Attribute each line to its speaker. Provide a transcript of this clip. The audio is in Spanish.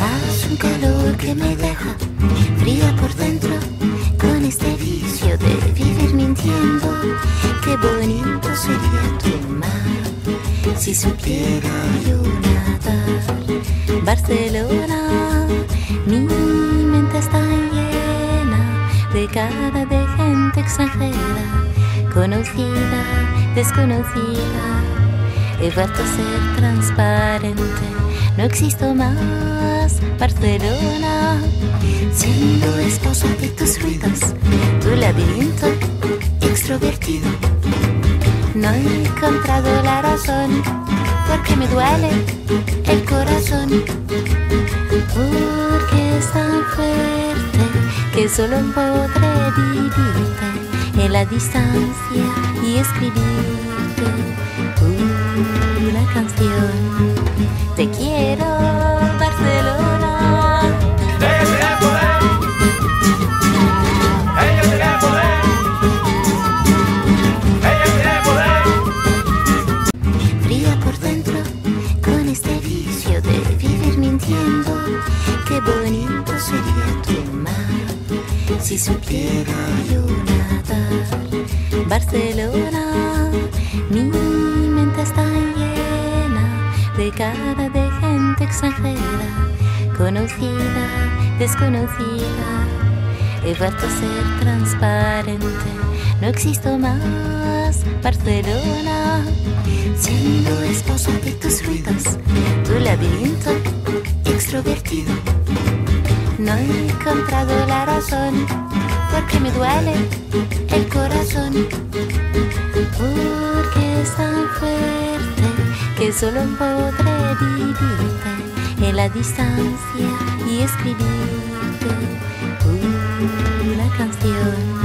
Speaker 1: haz un calor que me deja fría por dentro con este vicio de vivir mintiendo. Qué bonito sería tu mar si supiera yo nadar. Barcelona, mi mente está llena de cara de gente extranjera, conocida, desconocida. He vuelto a ser transparente, no existo más. Barcelona, siendo esposa de tus ruidos, tu laberinto extrovertido. No he encontrado la razón, porque me duele el corazón, porque es tan fuerte que solo podré vivirte en la distancia y escribirte una canción. Te quiero, Barcelona.
Speaker 2: Ella tiene poder. Ella tiene poder. Ella tiene poder.
Speaker 1: fría por dentro con este vicio de vivir mintiendo. Qué bonito sería tu mar si supiera yo nadar. Barcelona, de gente extranjera, conocida, desconocida. He vuelto a ser transparente, no existo más. Barcelona, siendo esposa de tus ruidos, tu laberinto extrovertido. No he encontrado la razón, porque me duele el corazón, porque es tan fuerte solo podré vivirte en la distancia y escribirte una canción.